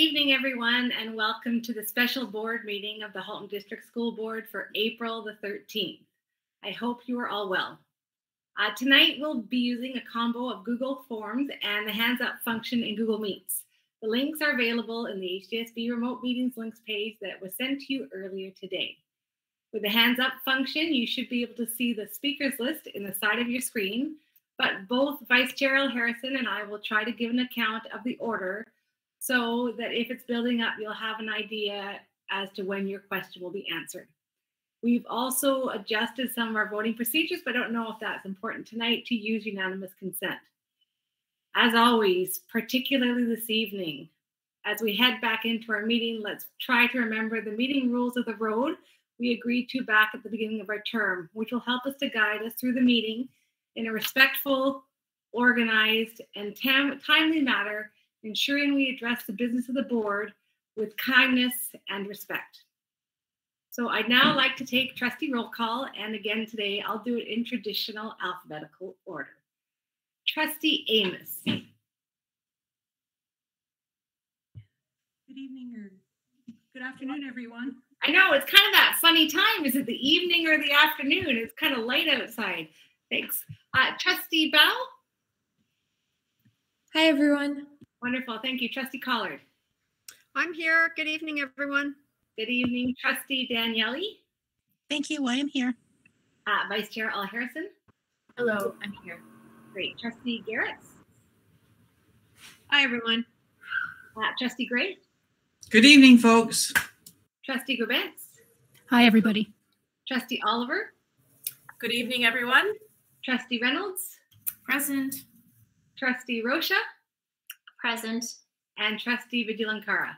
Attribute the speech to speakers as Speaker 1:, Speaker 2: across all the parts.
Speaker 1: evening, everyone, and welcome to the special board meeting of the Halton District School Board for April the 13th. I hope you are all well. Uh, tonight, we'll be using a combo of Google Forms and the Hands Up function in Google Meets. The links are available in the HDSB Remote Meetings links page that was sent to you earlier today. With the Hands Up function, you should be able to see the speakers list in the side of your screen, but both Vice Chair Harrison and I will try to give an account of the order so that if it's building up, you'll have an idea as to when your question will be answered. We've also adjusted some of our voting procedures, but I don't know if that's important tonight to use unanimous consent. As always, particularly this evening, as we head back into our meeting, let's try to remember the meeting rules of the road we agreed to back at the beginning of our term, which will help us to guide us through the meeting in a respectful, organized, and tam- timely manner ensuring we address the business of the board with kindness and respect. So I'd now like to take trustee roll call, and again today I'll do it in traditional alphabetical order. Trustee Amos.
Speaker 2: Good evening or good afternoon, everyone.
Speaker 1: I know it's kind of that funny time. Is it the evening or the afternoon? It's kind of light outside. Thanks. Uh, Trustee Bell.
Speaker 3: Hi, everyone.
Speaker 1: Wonderful. Thank you. Trustee Collard.
Speaker 4: I'm here. Good evening, everyone.
Speaker 1: Good evening, Trustee Danielli.
Speaker 5: Thank you. I am here.
Speaker 1: Uh, Vice Chair Ehl Harrison.
Speaker 3: Hello, I'm here.
Speaker 1: Great. Trustee Garrett.
Speaker 4: Hi, everyone.
Speaker 1: Uh, Trustee Gray.
Speaker 6: Good evening, folks.
Speaker 1: Trustee Grebenc.
Speaker 3: Hi, everybody.
Speaker 1: Trustee Oliver.
Speaker 2: Good evening, everyone.
Speaker 1: Trustee Reynolds.
Speaker 3: Present.
Speaker 1: Trustee Rocha.
Speaker 3: Present.
Speaker 1: And Trustee Vigilankara.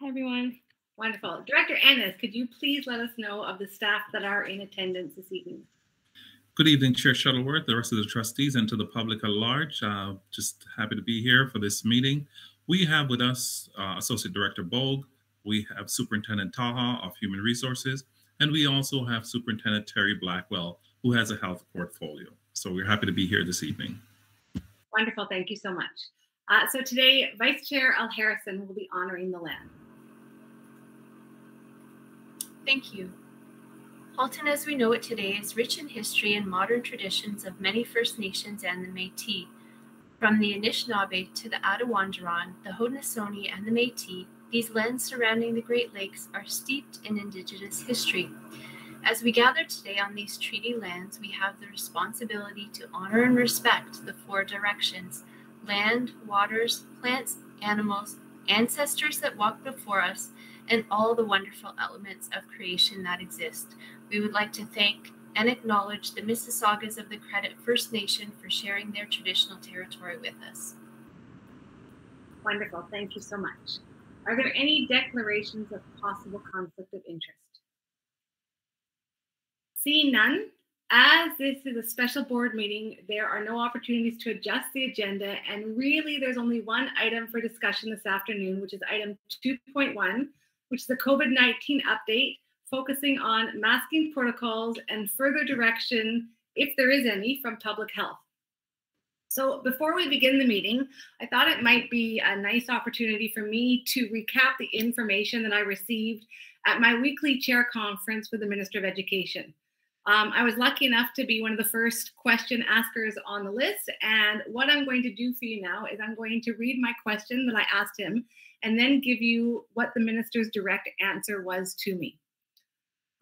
Speaker 3: Hi, everyone.
Speaker 1: Wonderful. Director Ennis, could you please let us know of the staff that are in attendance this evening?
Speaker 7: Good evening, Chair Shuttleworth, the rest of the trustees, and to the public at large. Uh, just happy to be here for this meeting. We have with us uh, Associate Director Bogue, we have Superintendent Taha of Human Resources, and we also have Superintendent Terry Blackwell, who has a health portfolio. So we're happy to be here this evening.
Speaker 1: Wonderful. Thank you so much. Uh, so today, Vice Chair Ehl Harrison will be honoring the land.
Speaker 8: Thank you. Halton, as we know it today, is rich in history and modern traditions of many First Nations and the Métis. From the Anishinaabe to the Attawandaron, the Haudenosaunee, and the Métis, these lands surrounding the Great Lakes are steeped in Indigenous history. As we gather today on these treaty lands, we have the responsibility to honor and respect the four directions land, waters, plants, animals, ancestors that walked before us, and all the wonderful elements of creation that exist. We would like to thank and acknowledge the Mississaugas of the Credit First Nation for sharing their traditional territory with us.
Speaker 1: Wonderful. Thank you so much. Are there any declarations of possible conflict of interest? Seeing none, as this is a special board meeting, there are no opportunities to adjust the agenda. And really, there's only one item for discussion this afternoon, which is item 2.1, which is the COVID 19 update, focusing on masking protocols and further direction, if there is any, from public health. So, before we begin the meeting, I thought it might be a nice opportunity for me to recap the information that I received at my weekly chair conference with the Minister of Education. Um, I was lucky enough to be one of the first question askers on the list. And what I'm going to do for you now is I'm going to read my question that I asked him and then give you what the minister's direct answer was to me.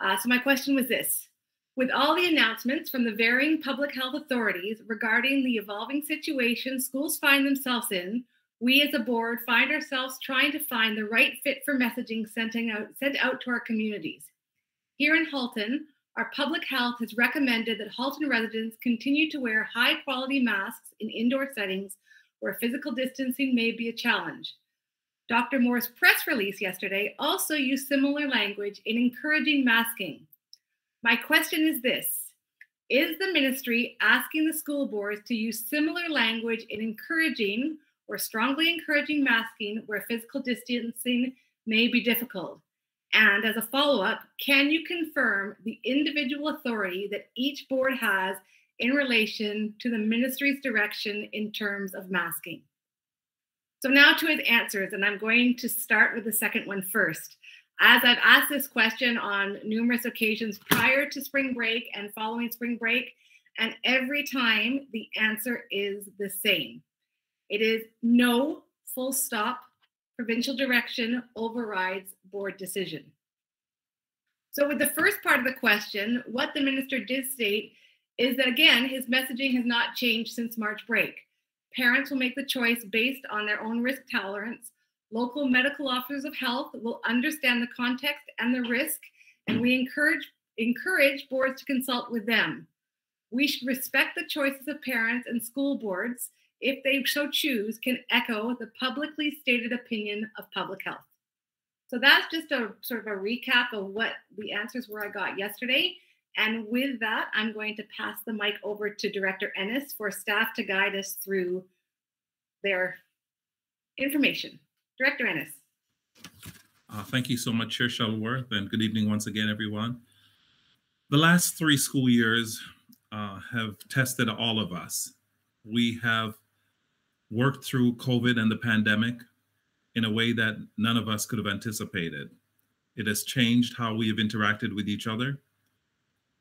Speaker 1: Uh, so, my question was this With all the announcements from the varying public health authorities regarding the evolving situation schools find themselves in, we as a board find ourselves trying to find the right fit for messaging sent out, sent out to our communities. Here in Halton, our public health has recommended that Halton residents continue to wear high quality masks in indoor settings where physical distancing may be a challenge. Dr. Moore's press release yesterday also used similar language in encouraging masking. My question is this Is the ministry asking the school boards to use similar language in encouraging or strongly encouraging masking where physical distancing may be difficult? And as a follow up, can you confirm the individual authority that each board has in relation to the ministry's direction in terms of masking? So now to his answers, and I'm going to start with the second one first. As I've asked this question on numerous occasions prior to spring break and following spring break, and every time the answer is the same. It is no, full stop, provincial direction overrides board decision. So, with the first part of the question, what the minister did state is that again, his messaging has not changed since March break. Parents will make the choice based on their own risk tolerance. Local medical officers of health will understand the context and the risk, and we encourage encourage boards to consult with them. We should respect the choices of parents and school boards, if they so choose, can echo the publicly stated opinion of public health. So that's just a sort of a recap of what the answers were I got yesterday. And with that, I'm going to pass the mic over to Director Ennis for staff to guide us through their information. Director Ennis.
Speaker 7: Uh, thank you so much, Chair Shuttleworth, and good evening once again, everyone. The last three school years uh, have tested all of us. We have worked through COVID and the pandemic in a way that none of us could have anticipated. It has changed how we have interacted with each other.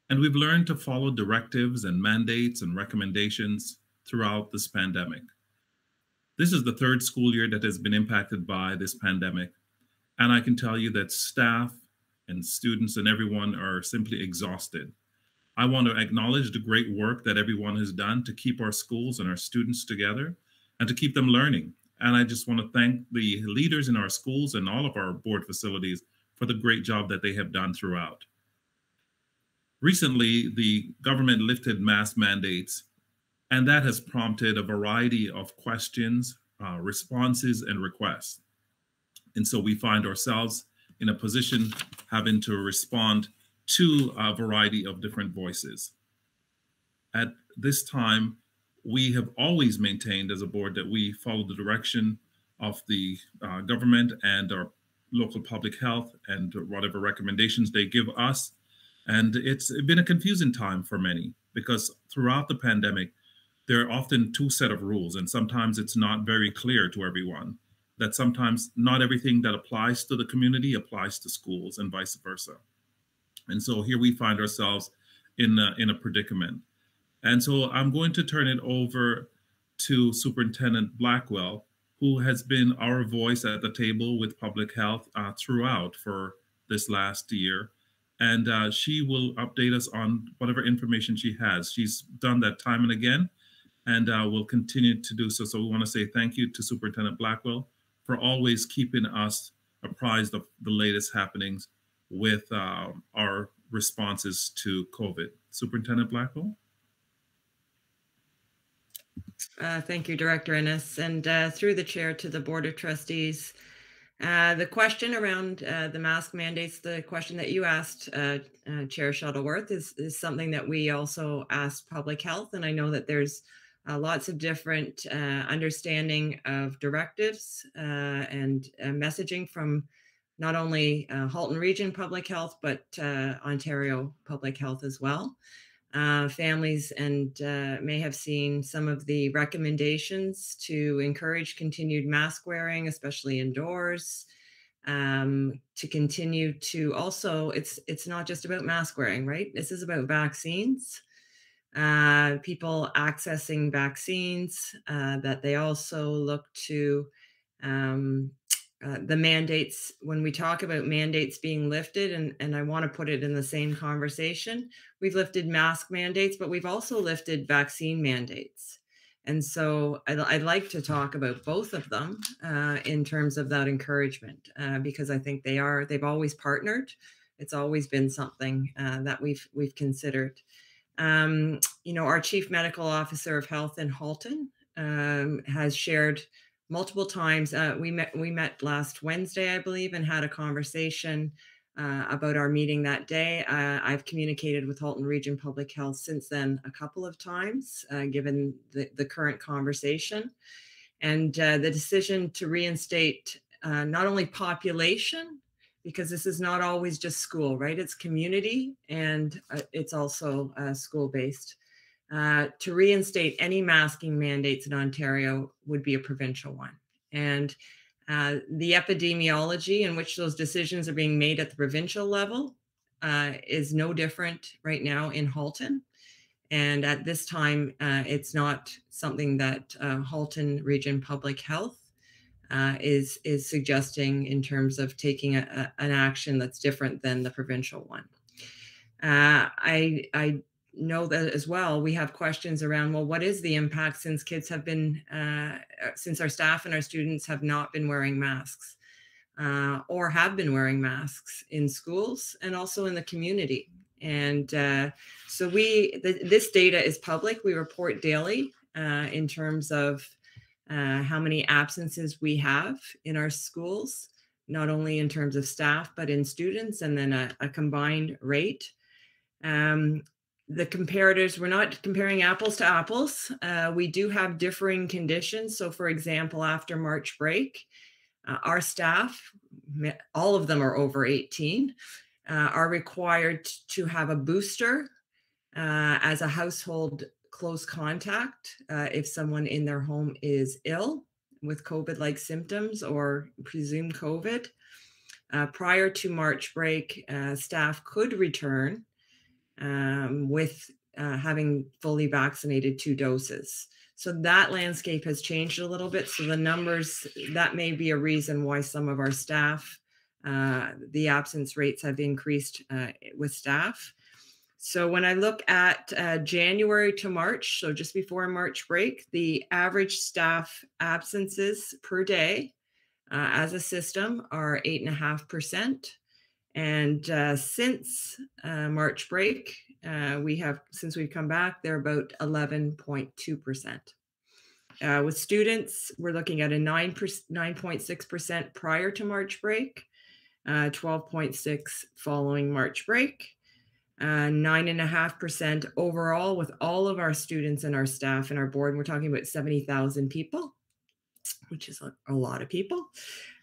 Speaker 7: And we've learned to follow directives and mandates and recommendations throughout this pandemic. This is the third school year that has been impacted by this pandemic. And I can tell you that staff and students and everyone are simply exhausted. I want to acknowledge the great work that everyone has done to keep our schools and our students together and to keep them learning. And I just want to thank the leaders in our schools and all of our board facilities for the great job that they have done throughout. Recently, the government lifted mask mandates, and that has prompted a variety of questions, uh, responses, and requests. And so we find ourselves in a position having to respond to a variety of different voices. At this time, we have always maintained as a board that we follow the direction of the uh, government and our local public health and whatever recommendations they give us. And it's been a confusing time for many because throughout the pandemic, there are often two set of rules, and sometimes it's not very clear to everyone that sometimes not everything that applies to the community applies to schools and vice versa. And so here we find ourselves in a, in a predicament. And so I'm going to turn it over to Superintendent Blackwell, who has been our voice at the table with public health uh, throughout for this last year. And uh, she will update us on whatever information she has. She's done that time and again, and uh, will continue to do so. So we want to say thank you to Superintendent Blackwell for always keeping us apprised of the latest happenings with uh, our responses to COVID. Superintendent Blackwell?
Speaker 9: Uh, thank you, Director Ennis. And uh, through the chair to the Board of Trustees, uh, the question around uh, the mask mandates, the question that you asked, uh, uh, Chair Shuttleworth, is, is something that we also asked Public Health. And I know that there's lots of different understanding of directives and messaging from not only Halton Region Public Health, but Ontario Public Health as well uh, families and uh, may have seen some of the recommendations to encourage continued mask wearing, especially indoors. Um, to continue to also, it's it's not just about mask wearing, right? This is about vaccines. Uh, people accessing vaccines uh, that they also look to um, uh, the mandates when we talk about mandates being lifted and, and i want to put it in the same conversation we've lifted mask mandates but we've also lifted vaccine mandates. And so i'd, I'd like to talk about both of them uh, in terms of that encouragement uh, because i think they are they've always partnered. It's always been something uh, that we've we've considered. Um, you know our chief medical officer of health in halton um, has shared multiple times. Uh, we met we met last Wednesday, I believe, and had a conversation uh, about our meeting that day. Uh, I've communicated with Halton Region Public Health since then a couple of times, uh, given the, the current conversation. And uh, the decision to reinstate uh, not only population, because this is not always just school, right? It's community and it's also school based. Uh, to reinstate any masking mandates in Ontario would be a provincial one. And uh, the epidemiology in which those decisions are being made at the provincial level uh, is no different right now in Halton. And at this time, uh, it's not something that uh, Halton Region Public Health is is suggesting in terms of taking a, a, an action that's different than the provincial one. I I know that as well. We have questions around well, what is the impact since kids have been uh, since our staff and our students have not been wearing masks uh, or have been wearing masks in schools and also in the community. And uh, so we this data is public. We report daily uh, in terms of uh, how many absences we have in our schools, not only in terms of staff, but in students, and then a, a combined rate. Um, the comparators, we're not comparing apples to apples. Uh, we do have differing conditions. So, for example, after March break, uh, our staff, all of them are over 18, uh, are required to have a booster uh, as a household close contact uh, if someone in their home is ill with COVID like symptoms or presumed COVID. Uh, prior to March break, staff could return um, with uh, having fully vaccinated two doses. So that landscape has changed a little bit. So the numbers, that may be a reason why some of our staff, uh, the absence rates have increased uh, with staff. So when I look at uh, January to March, so just before March break, the average staff absences per day uh, as a system are eight and uh, since uh, March break, uh, we have, since we've come back, they're about 11.2%. Uh, with students, we're looking at a 9 9.6% prior to March break, 12.6 following March break, uh, nine and a half percent overall with all of our students and our staff and our board. And we're talking about 70,000 people, which is a, lot of people.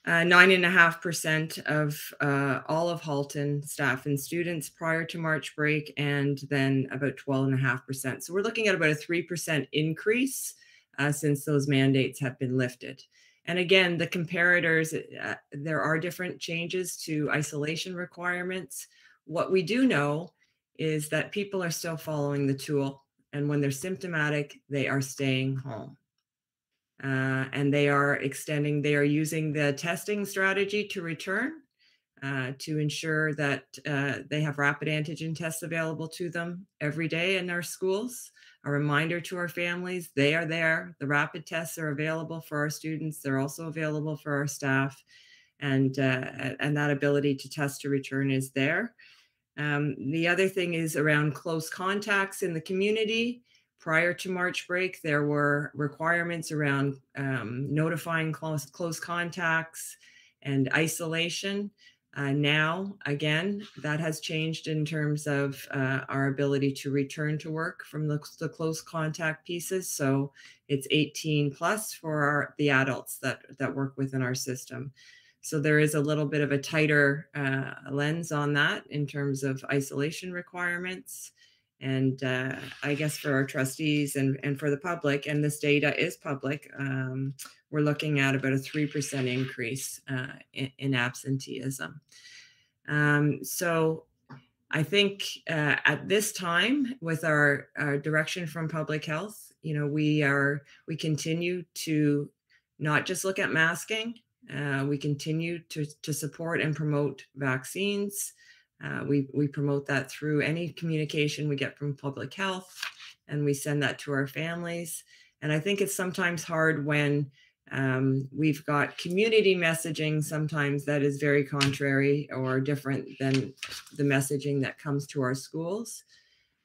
Speaker 9: Uh, nine and a half percent of uh, all of Halton staff and students prior to March break, and then about 12 and a half percent. So we're looking at about a 3% increase uh, since those mandates have been lifted. And again, the comparators, uh, there are different changes to isolation requirements. What we do know is that people are still following the tool. And when they're symptomatic, they are staying home. Uh, and they are extending, they are using the testing strategy to return uh, to ensure that uh, they have rapid antigen tests available to them every day in our schools. A reminder to our families, they are there. The rapid tests are available for our students. They're also available for our staff. And, uh, and that ability to test to return is there. Um, the other thing is around close contacts in the community. Prior to March break, there were requirements around um, notifying close, close contacts and isolation. Uh, now, again, that has changed in terms of uh, our ability to return to work from the, the, close contact pieces. So it's 18 plus for our, the adults that, that work within our system. So there is a little bit of a tighter uh, lens on that in terms of isolation requirements. And uh, I guess for our trustees and, and for the public, and this data is public, um, we're looking at about a 3% increase uh, in, in, absenteeism. Um, so I think uh, at this time, with our, our direction from public health, you know, we are, we continue to not just look at masking, uh, we continue to, to support and promote vaccines. Uh, we, we promote that through any communication we get from public health, and we send that to our families. And I think it's sometimes hard when um, we've got community messaging sometimes that is very contrary or different than the messaging that comes to our schools.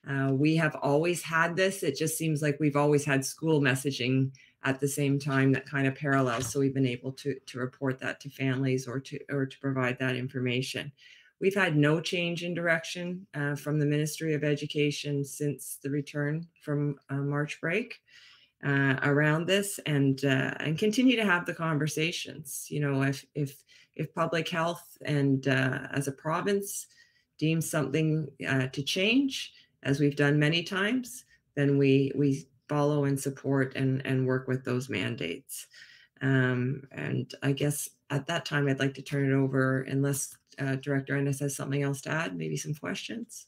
Speaker 9: Uh, we have always had this. It just seems like we've always had school messaging at the same time that kind of parallels. So we've been able to, to report that to families or to, or to provide that information. We've had no change in direction uh, from the Ministry of Education since the return from uh, March break uh, around this and uh, and continue to have the conversations. You know, if if if public health and uh, as a province deems something uh, to change, as we've done many times, then we we follow and support and, and work with those mandates. Um, and I guess at that time, I'd like to turn it over unless uh, Director Ennis has something else to add, maybe some questions.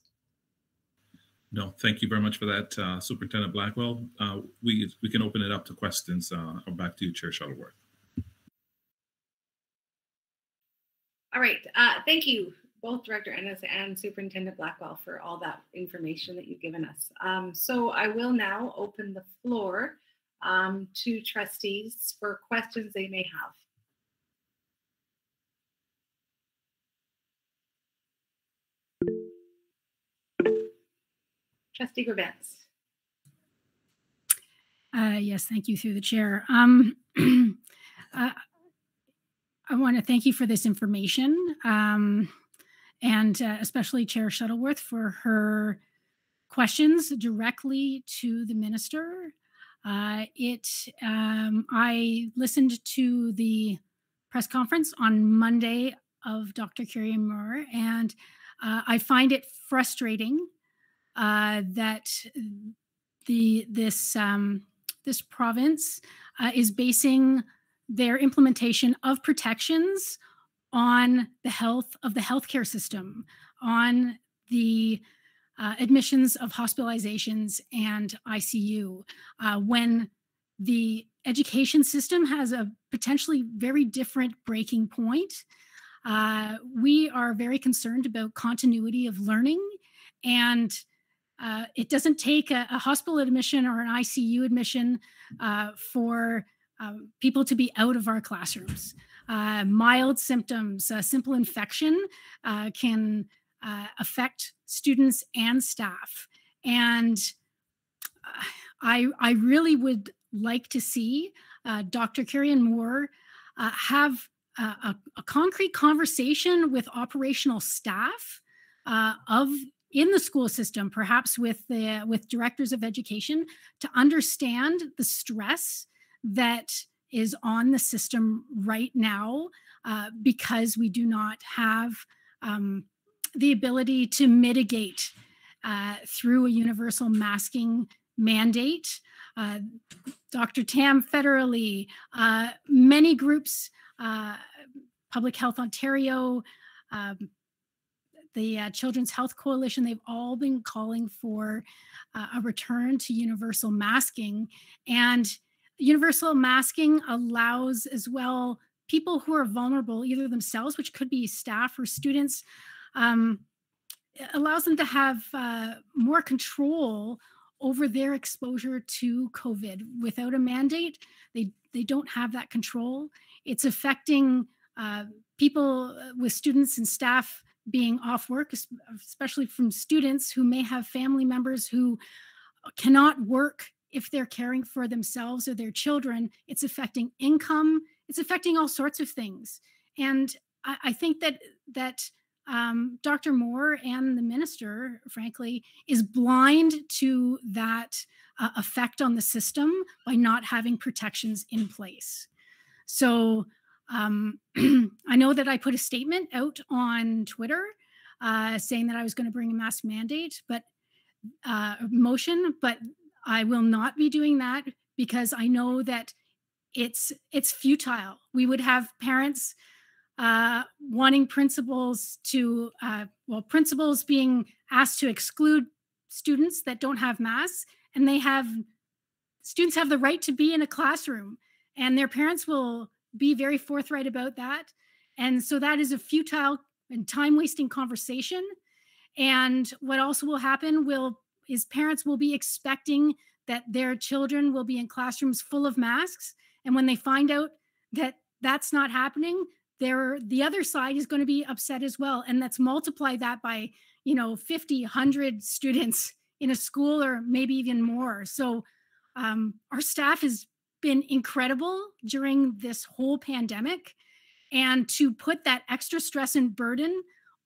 Speaker 7: No, thank you very much for that, uh, Superintendent Blackwell. Uh, we we can open it up to questions. Uh, back to you, Chair Shuttleworth.
Speaker 1: All right. Uh, thank you, both Director Ennis and Superintendent Blackwell, for all that information that you've given us. Um, so I will now open the floor um, to trustees for questions they may have. Trustee Grebenc.
Speaker 3: Uh, yes, thank you through the chair. Um, uh, I want to thank you for this information um, and uh, especially Chair Shuttleworth for her questions directly to the minister. Uh, it, um, I listened to the press conference on Monday of Dr. Kieran Moore, and uh, I find it frustrating uh, that the this um, this province uh, is basing their implementation of protections on the health of the healthcare system, on the uh, admissions of hospitalizations and ICU, uh, when the education system has a potentially very different breaking point. Uh, we are very concerned about continuity of learning and uh, it doesn't take a, a, hospital admission or an ICU admission uh, for um, people to be out of our classrooms. Uh, mild symptoms, simple infection uh, can uh, affect students and staff. And uh, I, I really would like to see Dr. Kieran Moore have a, a, concrete conversation with operational staff of in the school system, perhaps with the with directors of education, to understand the stress that is on the system right now uh, because we do not have um, the ability to mitigate uh, through a universal masking mandate. Uh, Dr. Tam federally, uh, many groups, uh, Public Health Ontario, um, the uh, Children's Health Coalition, they've all been calling for uh, a return to universal masking. And universal masking allows as well people who are vulnerable, either themselves, which could be staff or students, um, allows them to have uh, more control over their exposure to COVID. Without a mandate, they, they don't have that control. It's affecting uh, people uh, with students and staff being off work, especially from students who may have family members who cannot work if they're caring for themselves or their children. It's affecting income. It's affecting all sorts of things. And I, I think that that um, Dr. Moore and the minister, frankly, is blind to that uh, effect on the system by not having protections in place. So um, I know that I put a statement out on Twitter uh, saying that I was going to bring a mask mandate, but uh, motion, but I will not be doing that because I know that it's it's futile. We would have parents uh, wanting principals to uh, well, principals being asked to exclude students that don't have masks, and they have students have the right to be in a classroom, and their parents will be very forthright about that. And so that is a futile and time wasting conversation. And what also will happen will is parents will be expecting that their children will be in classrooms full of masks. And when they find out that that's not happening, there the other side is going to be upset as well. And let's multiply that by, you know, 50, 100 students in a school or maybe even more. So um, our staff is been incredible during this whole pandemic. And to put that extra stress and burden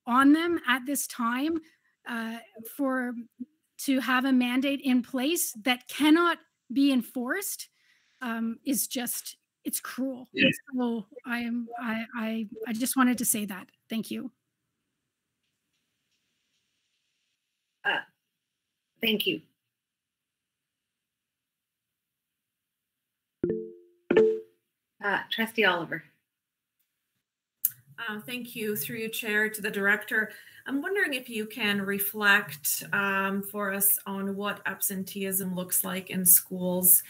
Speaker 3: on them at this time uh, for to have a mandate in place that cannot be enforced um, is just it's cruel. Yeah. So I am I, I I just wanted to say that. Thank you.
Speaker 1: Uh, thank you. Uh, Trustee Oliver.
Speaker 2: Uh, thank you, through you, Chair, to the Director. I'm wondering if you can reflect um, for us on what absenteeism looks like in schools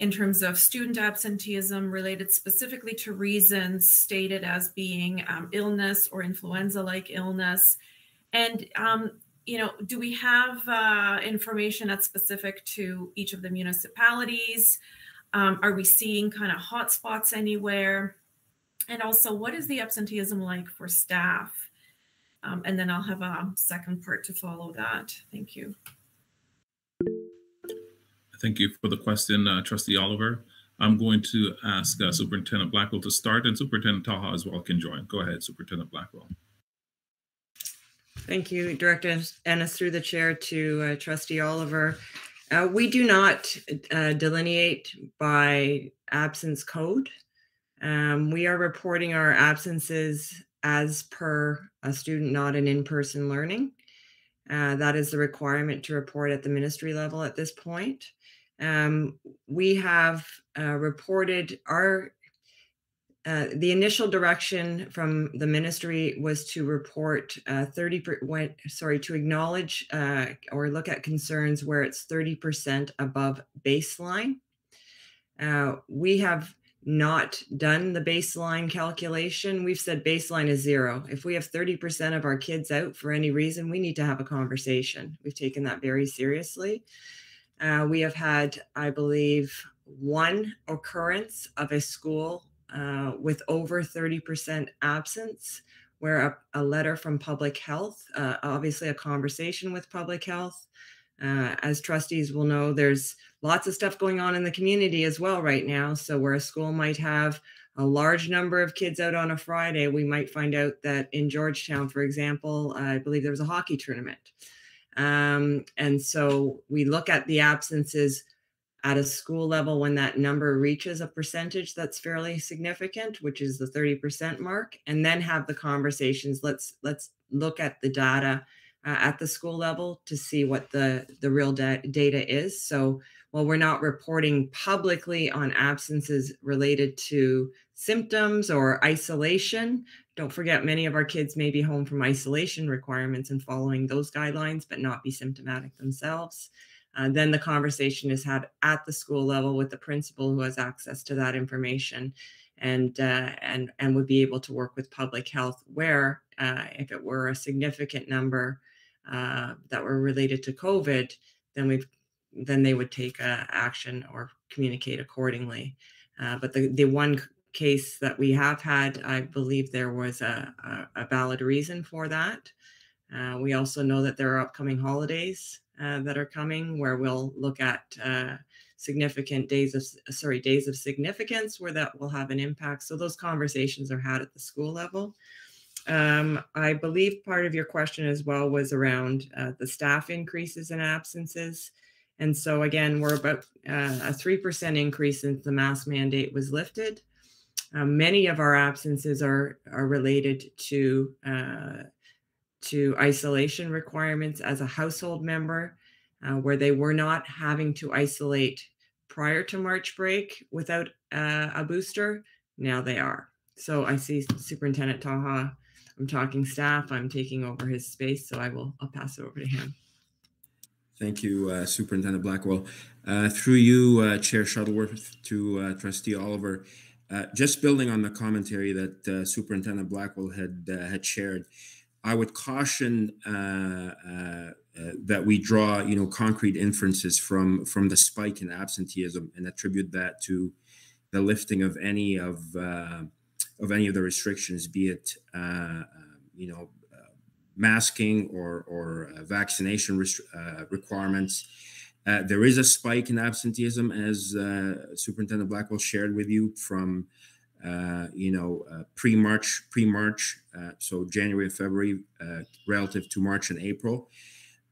Speaker 2: in terms of student absenteeism related specifically to reasons stated as being um, illness or influenza-like illness. And, um, you know, do we have uh, information that's specific to each of the municipalities? Um, are we seeing kind of hotspots anywhere? And also, what is the absenteeism like for staff? Um, and then I'll have a second part to follow that. Thank you.
Speaker 7: Thank you for the question, uh, Trustee Oliver. I'm going to ask uh, Superintendent Blackwell to start, and Superintendent Taha as well can join. Go ahead, Superintendent Blackwell.
Speaker 9: Thank you, Director Ennis, through the chair to uh, Trustee Oliver. Uh, we do not uh, delineate by absence code. Um, we are reporting our absences as per a student not in in-person learning. Uh, that is the requirement to report at the ministry level at this point. Um, we have uh, reported our uh, the initial direction from the ministry was to report uh, 30 per, went, sorry to acknowledge uh, or look at concerns where it's 30% above baseline. Uh, we have not done the baseline calculation. We've said baseline is zero. If we have 30% of our kids out for any reason we need to have a conversation. We've taken that very seriously. Uh, we have had i believe one occurrence of a school uh, with over 30% absence, where a, a, letter from public health, uh, obviously a conversation with public health. Uh, as trustees will know, there's lots of stuff going on in the community as well right now. So, where a school might have a large number of kids out on a Friday, we might find out that in Georgetown, for example, I believe there was a hockey tournament. Um, and so we look at the absences at a school level when that number reaches a percentage that's fairly significant which is the 30% mark and then have the conversations. Let's let's look at the data uh, at the school level to see what the the real da- data is. So while we're not reporting publicly on absences related to symptoms or isolation don't forget many of our kids may be home from isolation requirements and following those guidelines but not be symptomatic themselves uh, then the conversation is had at the school level with the principal who has access to that information and uh, and and would be able to work with public health where uh, if it were a significant number uh, that were related to covid then we then they would take uh, action or communicate accordingly. Uh, but the the one case that we have had i believe there was a, a, a valid reason for that. We also know that there are upcoming holidays uh, that are coming where we'll look at uh, significant days of sorry days of significance where that will have an impact. So those conversations are had at the school level. Um, i believe part of your question as well was around uh, the staff increases and absences. And so again we're about uh, a 3% increase since the mask mandate was lifted. Um, many of our absences are are related to uh, to isolation requirements as a household member, uh, where they were not having to isolate prior to March break without uh, a booster. Now they are. So I see Superintendent Taha. I'm talking staff. I'm taking over his space, so I will. I'll pass it over to him.
Speaker 10: Thank you, uh, Superintendent Blackwell. Uh, through you, uh, Chair Shuttleworth, to uh, Trustee Oliver. just building on the commentary that Superintendent Blackwell had had shared, I would caution uh, uh, uh, that we draw, you know, concrete inferences from from the spike in absenteeism and attribute that to the lifting of any of uh, of any of the restrictions, be it uh, you know masking or or vaccination requirements. there is a spike in absenteeism, as Superintendent Blackwell shared with you, from uh, you know, uh, pre-March, pre-March, uh, so January and February, uh, relative to March and April.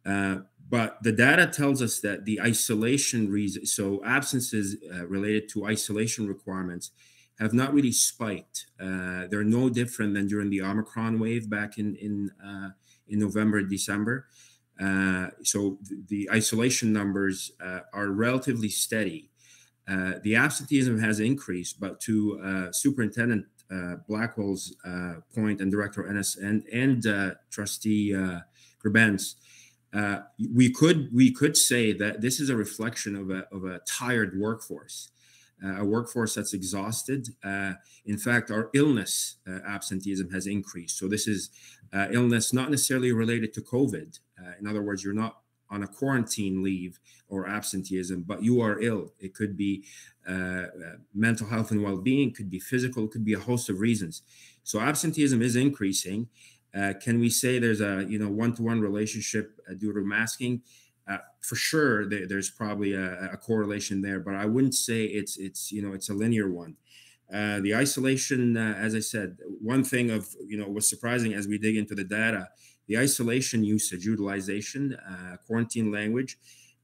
Speaker 10: Uh, but the data tells us that the isolation reason, so absences related to isolation requirements, have not really spiked. they're no different than during the Omicron wave back in in in November December. so the, the isolation numbers are relatively steady. Uh, the absenteeism has increased, but to uh, Superintendent uh, Blackwell's uh, point and Director Ennis and and uh, Trustee uh, we could we could say that this is a reflection of a of a tired workforce, a workforce that's exhausted. In fact, our illness absenteeism has increased. So this is illness not necessarily related to COVID. In other words, you're not on a quarantine leave or absenteeism, but you are ill. It could be mental health and well-being, could be physical, could be a host of reasons. So absenteeism is increasing, uh, can we say there's a you know one-to-one relationship uh, due to masking? Uh, for sure, there, there's probably a, a, correlation there, but I wouldn't say it's it's you know it's a linear one. Uh, the isolation, uh, as I said, one thing of you know was surprising as we dig into the data, the isolation usage, utilization, uh, quarantine language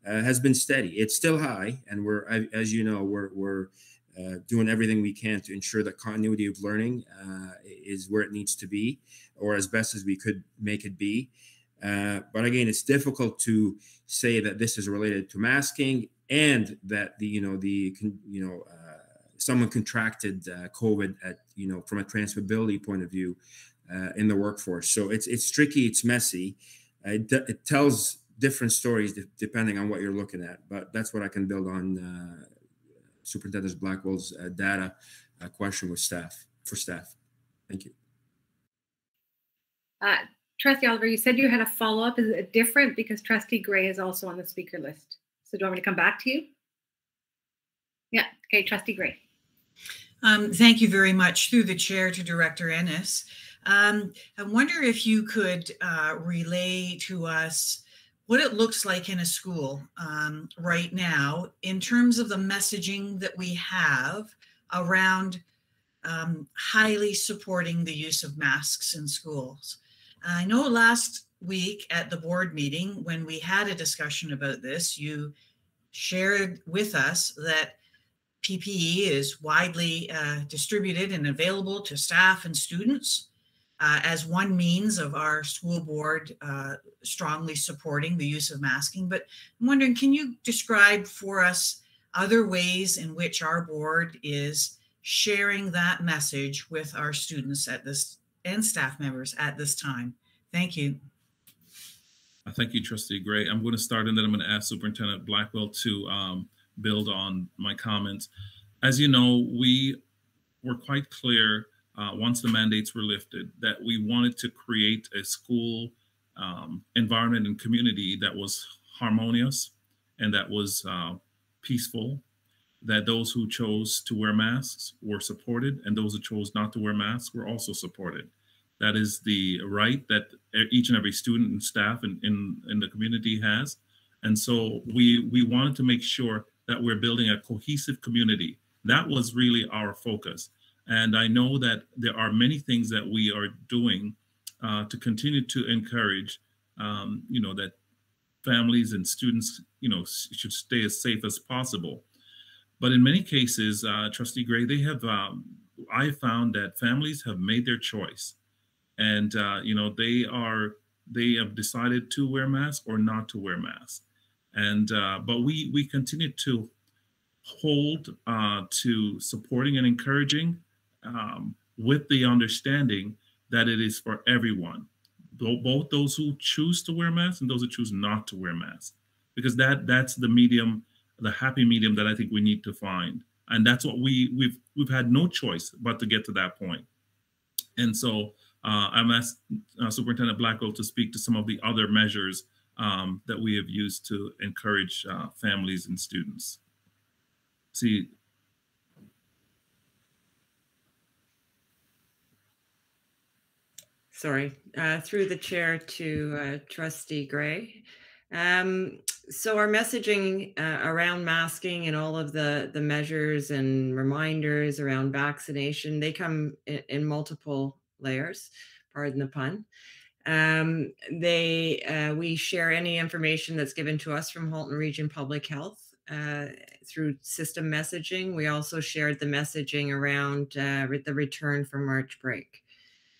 Speaker 10: has been steady. It's still high, and we're as you know we're we're uh, doing everything we can to ensure that continuity of learning uh, is where it needs to be, or as best as we could make it be. Uh, but again, it's difficult to say that this is related to masking and that the you know the you know uh, someone contracted uh, COVID at you know from a transferability point of view in the workforce. So it's it's tricky, it's messy. It, it tells different stories depending on what you're looking at. But that's what I can build on Superintendent Blackwell's uh, data uh, question with staff for staff. Thank you.
Speaker 1: Uh, Trustee Oliver, you said you had a follow up. Is it different because Trustee Gray is also on the speaker list? So do you want me to come back to you? Yeah. Okay, Trustee Gray.
Speaker 6: Um, thank you very much through the chair to Director Ennis. Um, I wonder if you could uh, relay to us what it looks like in a school um, right now in terms of the messaging that we have around um, highly supporting the use of masks in schools. I know last week at the board meeting, when we had a discussion about this, you shared with us that PPE is widely uh, distributed and available to staff and students uh, as one means of our school board uh, strongly supporting the use of masking. But I'm wondering, can you describe for us other ways in which our board is sharing that message with our students at this and staff members at this time? Thank you.
Speaker 7: Uh, thank you, Trustee Gray. I'm going to start and then I'm going to ask Superintendent Blackwell to um, build on my comments. As you know, we were quite clear uh, once the mandates were lifted, that we wanted to create a school um, environment and community that was harmonious and that was uh, peaceful, that those who chose to wear masks were supported, and those who chose not to wear masks were also supported. That is the right that each and every student and staff in, in, in the community has. And so we, we wanted to make sure that we're building a cohesive community. That was really our focus. And I know that there are many things that we are doing uh, to continue to encourage, um, you know, that families and students, you know, should stay as safe as possible. But in many cases, uh, Trustee Gray, they have, um, I found that families have made their choice. And, uh, you know, they are, they have decided to wear masks or not to wear masks. And, uh, but we, we continue to hold uh, to supporting and encouraging um, with the understanding that it is for everyone, both those who choose to wear masks and those who choose not to wear masks, because that that's the medium, the happy medium that I think we need to find, and that's what we we've we've had no choice but to get to that point. And so uh, I'm asked uh, Superintendent Blackwell to speak to some of the other measures um, that we have used to encourage uh, families and students. See,
Speaker 9: sorry, uh, through the chair to uh, Trustee Gray. Um, so our messaging uh, around masking and all of the the measures and reminders around vaccination, they come in, in multiple layers. Pardon the pun. Um, they uh, we share any information that's given to us from Halton Region Public Health uh, through system messaging. We also shared the messaging around uh, the return from March break.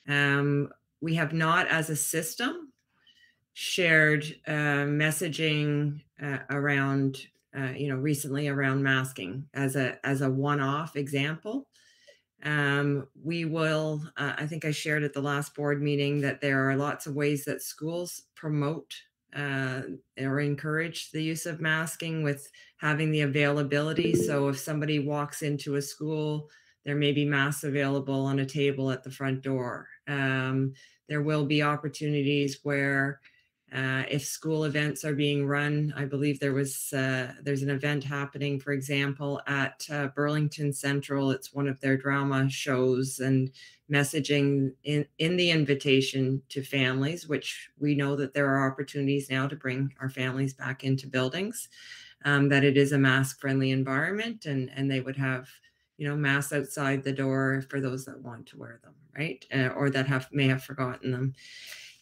Speaker 9: Um, we have not, as a system, shared uh, messaging uh, around uh, you know, recently around masking as a as a one-off example. Um, we will, uh, I think I shared at the last board meeting that there are lots of ways that schools promote uh, or encourage the use of masking with having the availability. So if somebody walks into a school, there may be masks available on a table at the front door. Um, there will be opportunities where uh, if school events are being run, I believe there was uh, there's an event happening, for example, at uh, Burlington Central. It's one of their drama shows and messaging in in the invitation to families, which we know that there are opportunities now to bring our families back into buildings. Um, that it is a mask friendly environment, and and they would have you know masks outside the door for those that want to wear them, right, uh, or that have may have forgotten them.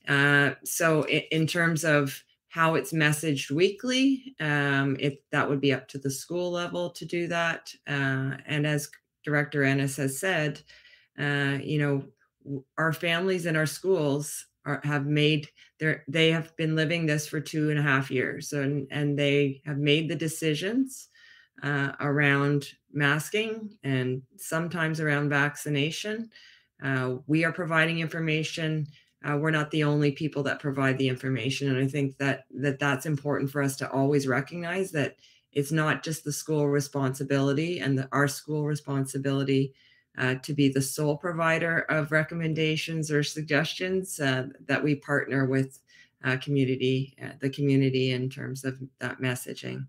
Speaker 9: Uh, so in, in, terms of how it's messaged weekly, um, it that would be up to the school level to do that. Uh, and as Director Ennis has said, uh, you know, our families and our schools are, have made their they have been living this for two and a half years, and and they have made the decisions uh, around masking and sometimes around vaccination. Uh, we are providing information uh, we're not the only people that provide the information and i think that that that's important for us to always recognize that it's not just the school responsibility and the, our school responsibility uh, to be the sole provider of recommendations or suggestions uh, that we partner with uh, community uh, the community in terms of that messaging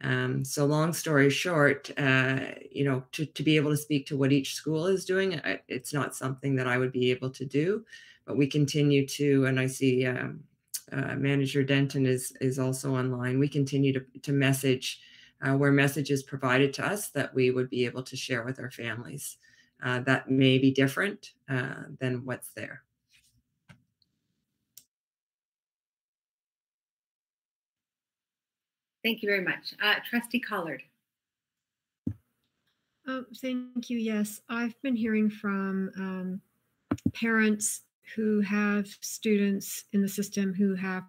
Speaker 9: um, so long story short, uh, you know, to, to be able to speak to what each school is doing, it's not something that I would be able to do but we continue to, and I see um, uh, Manager Denton is is also online. We continue to to message uh, where messages provided to us that we would be able to share with our families. Uh, that may be different uh, than what's there.
Speaker 1: Thank you very much. Uh, Trustee Collard.
Speaker 4: Oh, thank you. Yes, I've been hearing from um, parents who have students in the system who have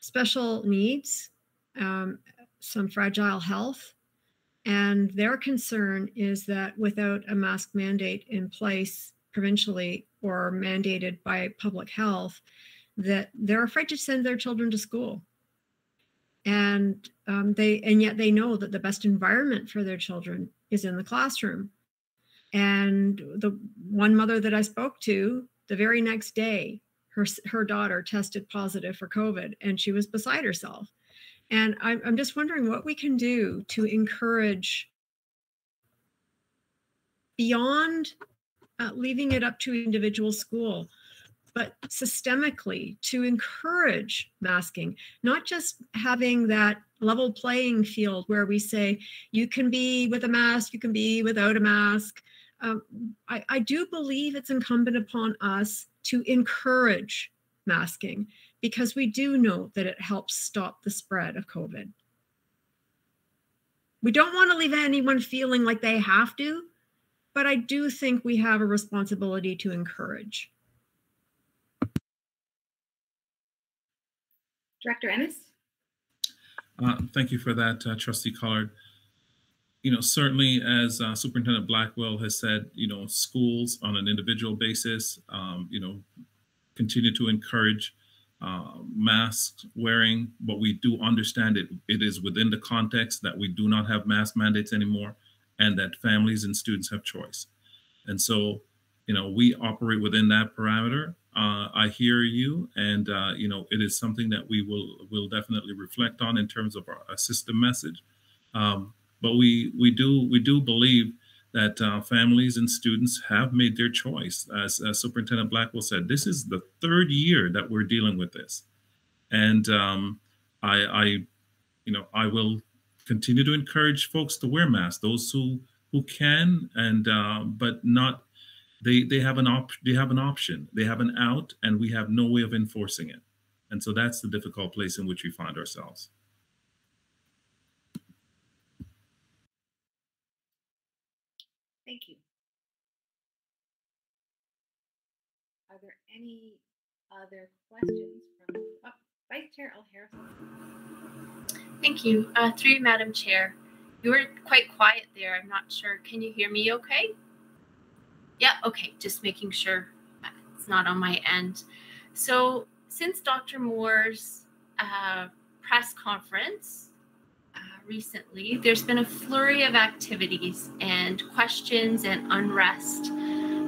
Speaker 4: special needs, um, some fragile health. And their concern is that without a mask mandate in place provincially or mandated by public health, that they're afraid to send their children to school. And um, they and yet they know that the best environment for their children is in the classroom. And the one mother that I spoke to the very next day, her, her daughter tested positive for COVID and she was beside herself. And I'm, I'm just wondering what we can do to encourage beyond uh, leaving it up to individual school, but systemically to encourage masking, not just having that level playing field where we say you can be with a mask, you can be without a mask, um, I, I do believe it's incumbent upon us to encourage masking because we do know that it helps stop the spread of COVID. We don't want to leave anyone feeling like they have to, but I do think we have a responsibility to encourage.
Speaker 1: Director Ennis?
Speaker 7: Uh, thank you for that, uh, Trustee Collard you know, certainly as uh, Superintendent Blackwell has said, you know, schools on an individual basis, um, you know, continue to encourage uh, mask wearing, but we do understand it. It is within the context that we do not have mask mandates anymore, and that families and students have choice. And so, you know, we operate within that parameter. Uh, I hear you, and uh, you know, it is something that we will will definitely reflect on in terms of our system message. Um, but we we do we do believe that uh, families and students have made their choice. As, as, Superintendent Blackwell said, this is the third year that we're dealing with this, and um, I, I, you know, I will continue to encourage folks to wear masks. Those who who can, and uh, but not, they they have an op they have an option. They have an out, and we have no way of enforcing it. And so that's the difficult place in which we find ourselves.
Speaker 1: Thank you. Are there any other questions from oh, Vice Chair Ehl Harrison?
Speaker 8: Thank you. Uh, through you, Madam Chair. You were quite quiet there. I'm not sure. Can you hear me okay? Yeah, okay. Just making sure it's not on my end. So, since Dr. Moore's uh, press conference uh, recently, there's been a flurry of activities and questions and unrest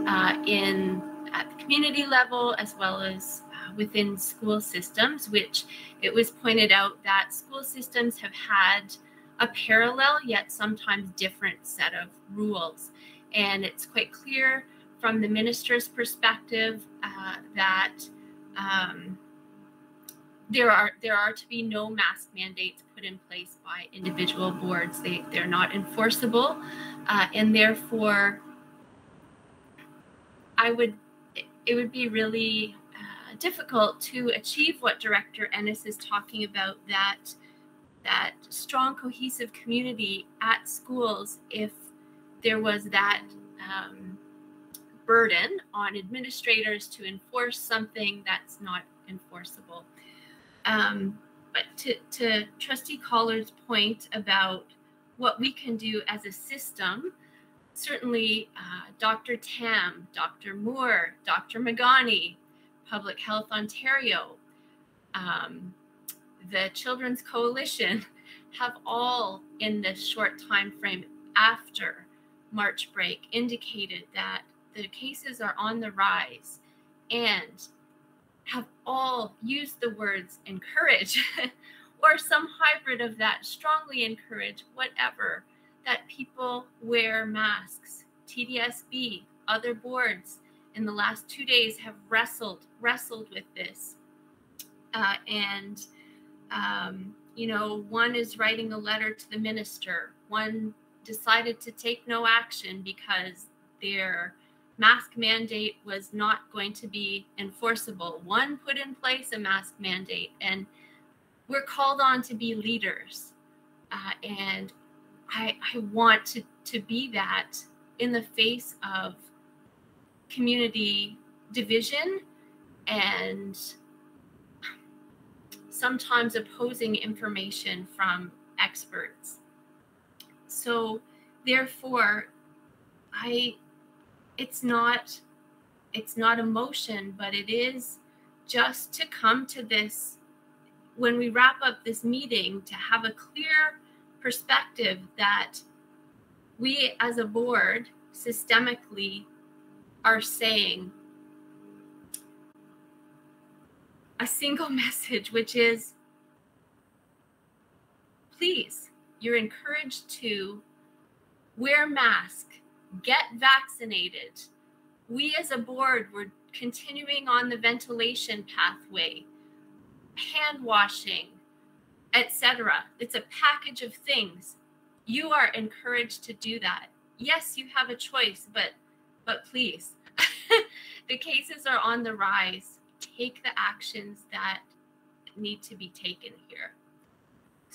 Speaker 8: uh, in at the community level as well as uh, within school systems, which it was pointed out that school systems have had a parallel yet sometimes different set of rules. And it's quite clear from the minister's perspective uh, that um, there are there are to be no mask mandates put in place by individual boards. They they're not enforceable, uh, and therefore, I would it would be really uh, difficult to achieve what Director Ennis is talking about that that strong cohesive community at schools if there was that um, burden on administrators to enforce something that's not enforceable. Um, but to, to Trustee Collard's point about what we can do as a system, certainly uh, Dr. Tam, Dr. Moore, Dr. Meghani, Public Health Ontario, um, the Children's Coalition have all in this short time frame after March break indicated that the cases are on the rise and have all used the words encourage or some hybrid of that, strongly encourage, whatever, that people wear masks. TDSB, other boards in the last two days have wrestled wrestled with this, uh, and um, you know, one is writing a letter to the minister. One decided to take no action because their mask mandate was not going to be enforceable. One put in place a mask mandate, and we're called on to be leaders. Uh, and I, I want to, to be that in the face of community division and sometimes opposing information from experts. So, therefore, I it's not it's not emotion but it is just to come to this when we wrap up this meeting to have a clear perspective that we as a board systemically are saying a single message which is please you're encouraged to wear mask get vaccinated. We as a board, we're continuing on the ventilation pathway, hand washing, etc. It's a package of things. You are encouraged to do that. Yes, you have a choice, but but please. the cases are on the rise. Take the actions that need to be taken here.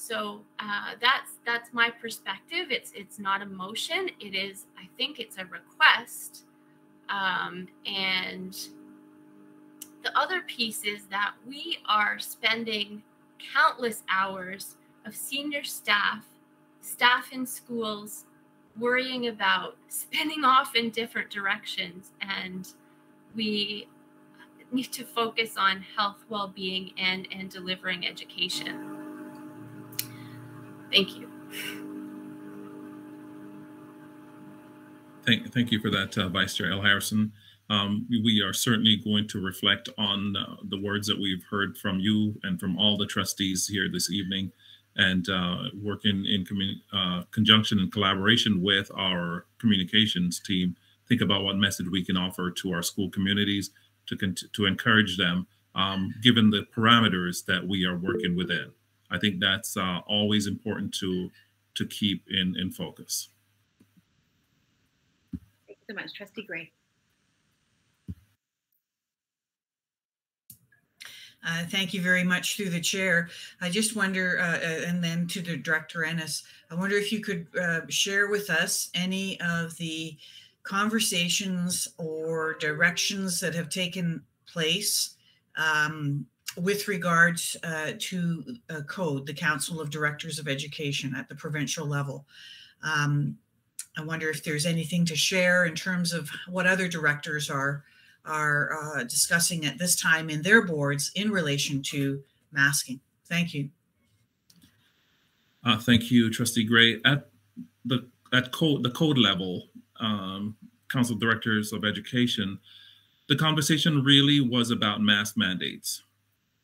Speaker 8: So uh, that's that's my perspective. It's it's not a motion. It is I think it's a request. Um, and the other piece is that we are spending countless hours of senior staff, staff in schools, worrying about spinning off in different directions, and we need to focus on health, well-being, and and delivering education. Thank you.
Speaker 7: Thank, thank you for that, uh, Vice Chair Ehl Harrison. Um, we are certainly going to reflect on uh, the words that we've heard from you and from all the trustees here this evening and uh, work in, in uh, conjunction and collaboration with our communications team, think about what message we can offer to our school communities to, to encourage them, um, given the parameters that we are working within. I think that's uh, always important to to keep in in focus.
Speaker 1: Thank you so much, Trustee Gray.
Speaker 6: Uh, thank you very much through the chair. I just wonder, uh, uh, and then to the director Ennis, I wonder if you could uh, share with us any of the conversations or directions that have taken place um, with regards uh, to CODE, the Council of Directors of Education at the provincial level. Um, I wonder if there's anything to share in terms of what other directors are are uh, discussing at this time in their boards in relation to masking. Thank you.
Speaker 7: Uh, thank you, Trustee Gray. At the at CODE the CODE level, um, Council of Directors of Education, the conversation really was about mask mandates,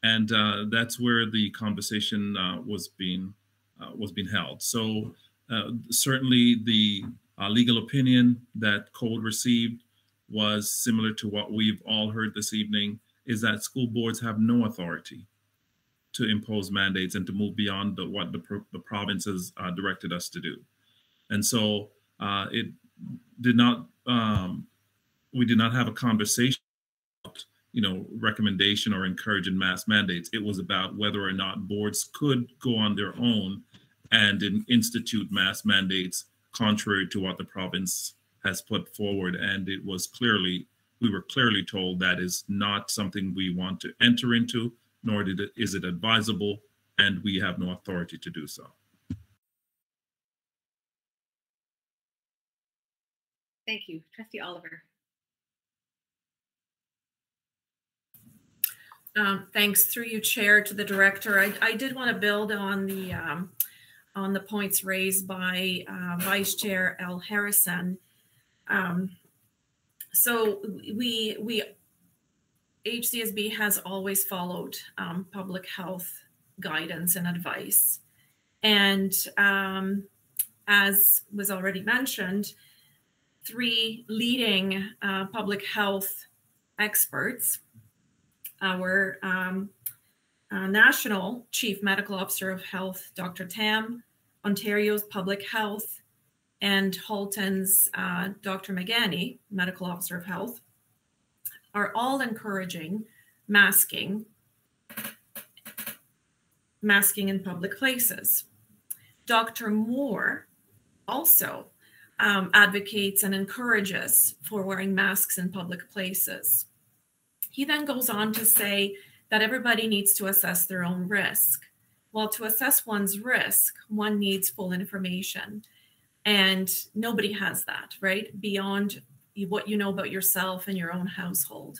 Speaker 7: and uh, that's where the conversation uh, was being uh, was being held. So uh, certainly the uh, legal opinion that CODE received was similar to what we've all heard this evening: is that school boards have no authority to impose mandates and to move beyond the, what the, the provinces directed us to do. And so it did not, um, we did not have a conversation you know, recommendation or encouraging mass mandates. It was about whether or not boards could go on their own and institute mass mandates contrary to what the province has put forward. And it was clearly, we were clearly told that is not something we want to enter into nor did it, is it advisable, and we have no authority to do so.
Speaker 1: Thank you. Trustee Oliver.
Speaker 2: Um, thanks through you, Chair, to the Director. I, I did want to build on the um, on the points raised by uh, Vice Chair Ehl Harrison. Um, so we we HDSB has always followed um, public health guidance and advice. And um, as was already mentioned, three leading uh, public health experts, our um, uh, National Chief Medical Officer of Health, Dr. Tam, Ontario's Public Health, and Halton's uh, Dr. Meghani, Medical Officer of Health, are all encouraging masking masking in public places. Dr. Moore also um, advocates and encourages for wearing masks in public places. He then goes on to say that everybody needs to assess their own risk. Well, to assess one's risk, one needs full information. And nobody has that, right? Beyond what you know about yourself and your own household.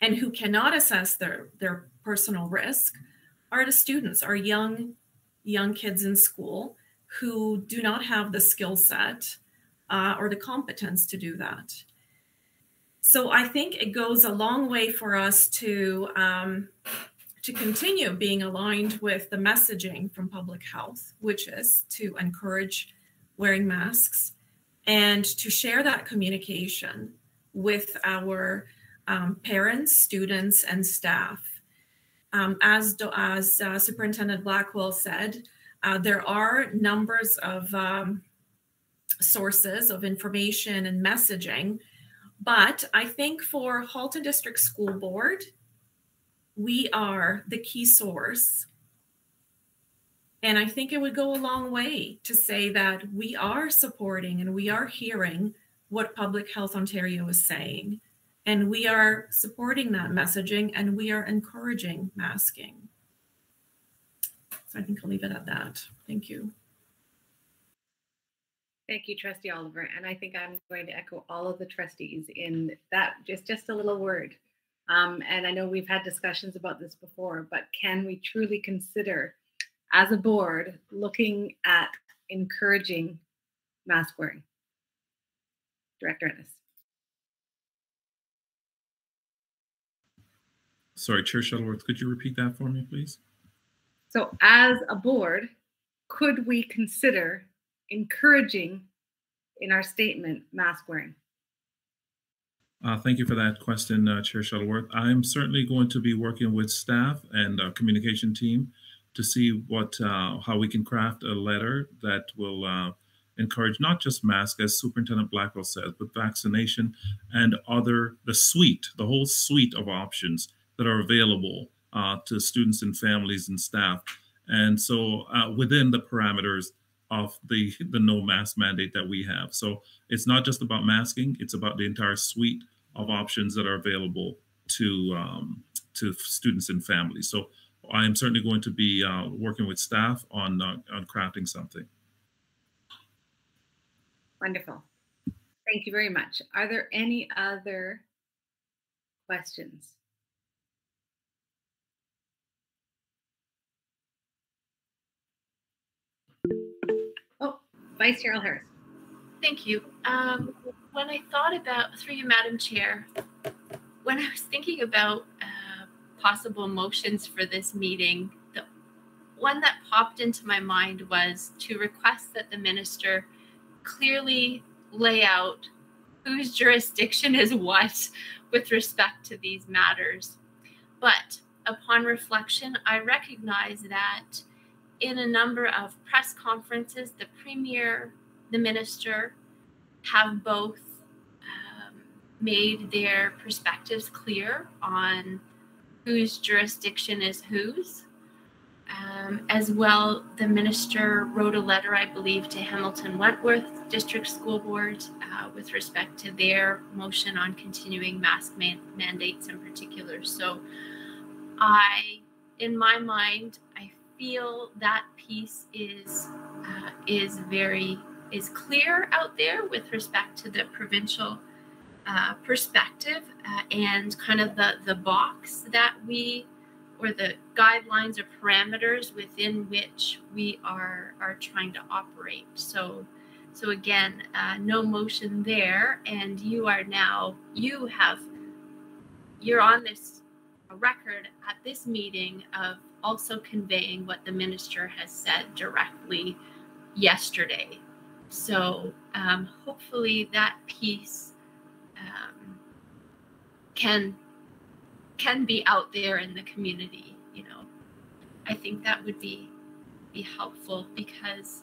Speaker 2: And who cannot assess their, their personal risk are the students, are young, young kids in school who do not have the skill set uh, or the competence to do that. So I think it goes a long way for us to um, to continue being aligned with the messaging from public health, which is to encourage wearing masks, and to share that communication with our um, parents, students, and staff. Um, as as uh, Superintendent Blackwell said, uh, there are numbers of um, sources of information and messaging, but I think for Halton District School Board, we are the key source and I think it would go a long way to say that we are supporting and we are hearing what Public Health Ontario is saying. And we are supporting that messaging and we are encouraging masking. So I think I'll leave it at that. Thank you.
Speaker 1: Thank you, Trustee Oliver. And I think I'm going to echo all of the trustees in that just, just a little word. Um, and I know we've had discussions about this before, but can we truly consider as a board looking at encouraging mask wearing? Director Ennis.
Speaker 7: Sorry, Chair Shuttleworth, could you repeat that for me, please?
Speaker 1: So, as a board, could we consider encouraging in our statement mask wearing?
Speaker 7: Uh, thank you for that question, uh, Chair Shuttleworth. I'm certainly going to be working with staff and our communication team to see what uh, how we can craft a letter that will uh, encourage not just mask, as Superintendent Blackwell says, but vaccination and other the suite, the whole suite of options that are available uh, to students and families and staff. And so uh, within the parameters of the the no mask mandate that we have. So it's not just about masking; it's about the entire suite of options that are available to um, to students and families. So I am certainly going to be uh, working with staff on uh, on crafting something.
Speaker 1: Wonderful. Thank you very much. Are there any other questions? Vice Chair Harris.
Speaker 8: Thank you. Um, when I thought about, through you, Madam Chair, when I was thinking about uh, possible motions for this meeting, the one that popped into my mind was to request that the minister clearly lay out whose jurisdiction is what with respect to these matters. But upon reflection, I recognize that in a number of press conferences, the premier, the minister have both um, made their perspectives clear on whose jurisdiction is whose. Um, as well, the minister wrote a letter, I believe, to Hamilton Wentworth District School Board uh, with respect to their motion on continuing mask man- mandates in particular. So, I, in my mind, I feel that piece is uh, is very is clear out there with respect to the provincial uh, perspective uh, and kind of the the box that we or the guidelines or parameters within which we are are trying to operate. So so again, uh, no motion there, and you are now you have you're on this record at this meeting of also conveying what the minister has said directly yesterday. So um, hopefully that piece um, can can be out there in the community. You know, I think that would be be helpful because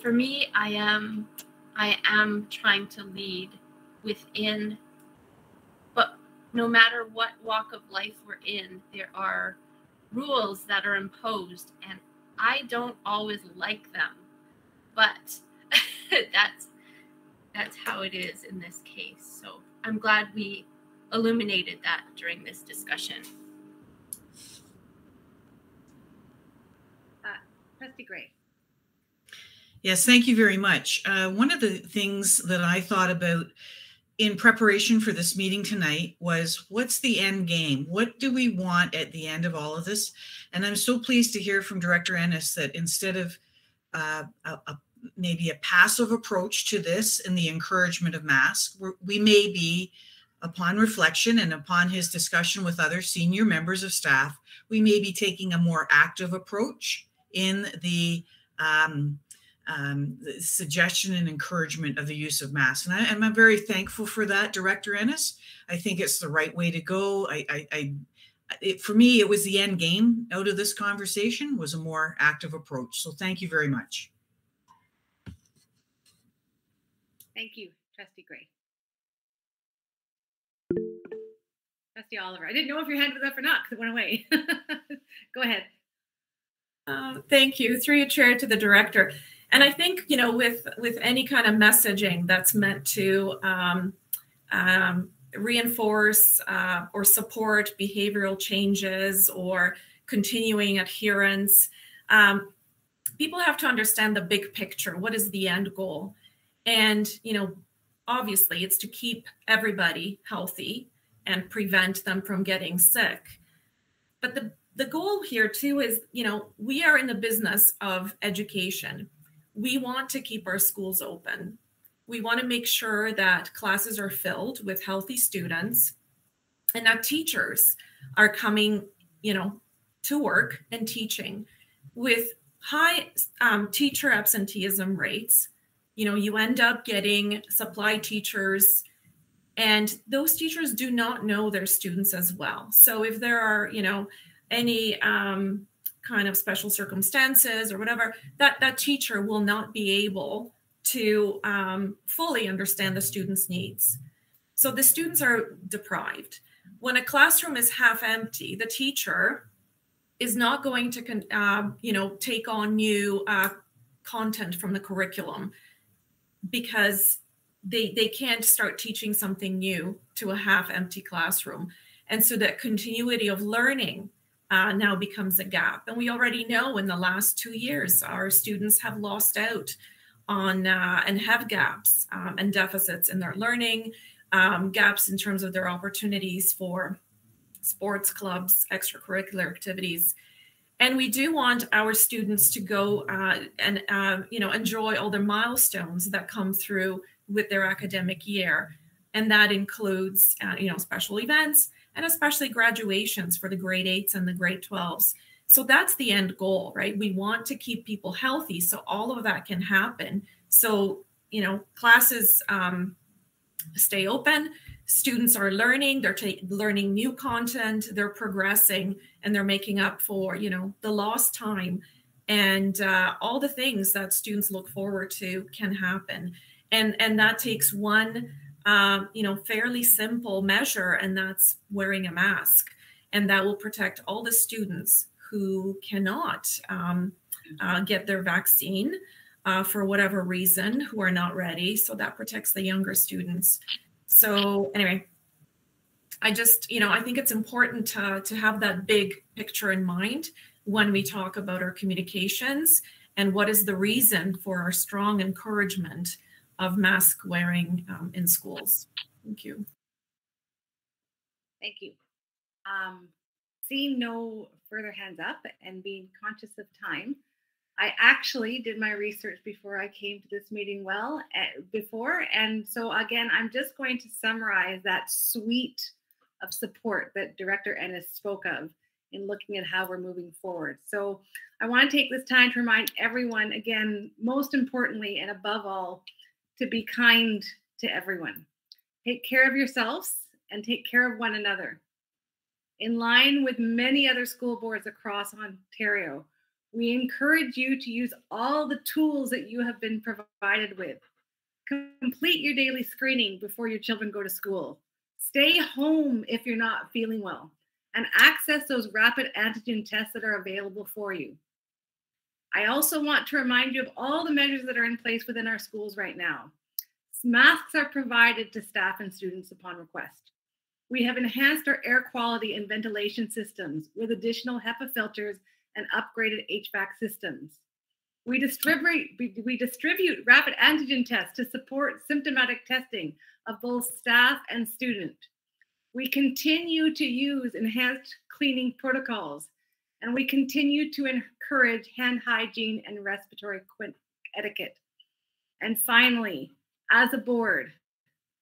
Speaker 8: for me, I am I am trying to lead within no matter what walk of life we're in, there are rules that are imposed and I don't always like them. But that's that's how it is in this case. So I'm glad we illuminated that during this discussion.
Speaker 1: Uh, Trustee Gray.
Speaker 6: Yes, thank you very much. Uh, one of the things that I thought about in preparation for this meeting tonight was what's the end game? What do we want at the end of all of this? And I'm so pleased to hear from Director Ennis that instead of uh, a, a, maybe a passive approach to this and the encouragement of masks, we may be, upon reflection and upon his discussion with other senior members of staff, we may be taking a more active approach in the um, um, suggestion and encouragement of the use of masks. And, I, and I'm very thankful for that, Director Ennis. I think it's the right way to go. I, I, I it, for me, it was the end game out of this conversation was a more active approach. So thank you very much.
Speaker 1: Thank you, Trustee Gray. Trustee Oliver, I didn't know if your hand was up or not because it went away. Go ahead.
Speaker 2: Uh, thank you. Through your chair to the director and I think you know with with any kind of messaging that's meant to um, um, reinforce uh, or support behavioral changes or continuing adherence, um, people have to understand the big picture. What is the end goal? And you know, obviously, it's to keep everybody healthy and prevent them from getting sick. But the the goal here too is, you know, we are in the business of education we want to keep our schools open. We want to make sure that classes are filled with healthy students and that teachers are coming, you know, to work and teaching with high um, teacher absenteeism rates. You know, you end up getting supply teachers and those teachers do not know their students as well. So if there are, you know, any um, kind of special circumstances or whatever, that that teacher will not be able to um, fully understand the student's needs. So the students are deprived. When a classroom is half empty, the teacher is not going to, uh, you know, take on new uh, content from the curriculum because they they can't start teaching something new to a half empty classroom And so that continuity of learning uh, now becomes a gap. And we already know in the last two years, our students have lost out on uh, and have gaps um, and deficits in their learning, um, gaps in terms of their opportunities for sports clubs, extracurricular activities. And we do want our students to go uh, and uh, you know enjoy all the milestones that come through with their academic year, and that includes uh, you know special events and especially graduations for the grade eights and the grade twelves. So that's the end goal, right? We want to keep people healthy, so all of that can happen. So you know classes um, stay open students are learning they're learning new content they're progressing and they're making up for you know the lost time and uh, all the things that students look forward to can happen and and that takes one um, you know fairly simple measure and that's wearing a mask. And that will protect all the students who cannot um, uh, get their vaccine uh, for whatever reason who are not ready. So that protects the younger students. So anyway, I just, you know, I think it's important to, to have that big picture in mind when we talk about our communications and what is the reason for our strong encouragement of mask wearing um, in schools. Thank you.
Speaker 1: Thank you. Um, seeing no further hands up and being conscious of time, I actually did my research before I came to this meeting well uh, before. And so, again, I'm just going to summarize that suite of support that Director Ennis spoke of in looking at how we're moving forward. So, I want to take this time to remind everyone, again, most importantly and above all, to be kind to everyone. Take care of yourselves and take care of one another. In line with many other school boards across Ontario, we encourage you to use all the tools that you have been provided with. Complete your daily screening before your children go to school. Stay home if you're not feeling well and access those rapid antigen tests that are available for you. I also want to remind you of all the measures that are in place within our schools right now. Masks are provided to staff and students upon request. We have enhanced our air quality and ventilation systems with additional HEPA filters and upgraded HVAC systems. We distribute, we distribute rapid antigen tests to support symptomatic testing of both staff and student. We continue to use enhanced cleaning protocols, and we continue to encourage hand hygiene and respiratory etiquette. And finally, as a board,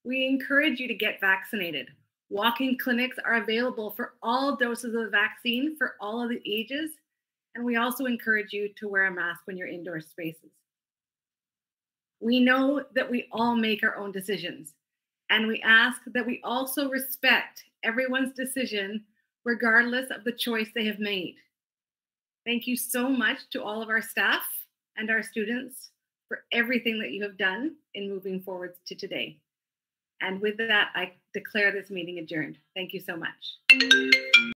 Speaker 1: we encourage you to get vaccinated. Walk-in clinics are available for all doses of the vaccine for all of the ages and we also encourage you to wear a mask when you're indoor spaces. We know that we all make our own decisions, and we ask that we also respect everyone's decision, regardless of the choice they have made. Thank you so much to all of our staff and our students for everything that you have done in moving forward to today. And with that, I declare this meeting adjourned. Thank you so much.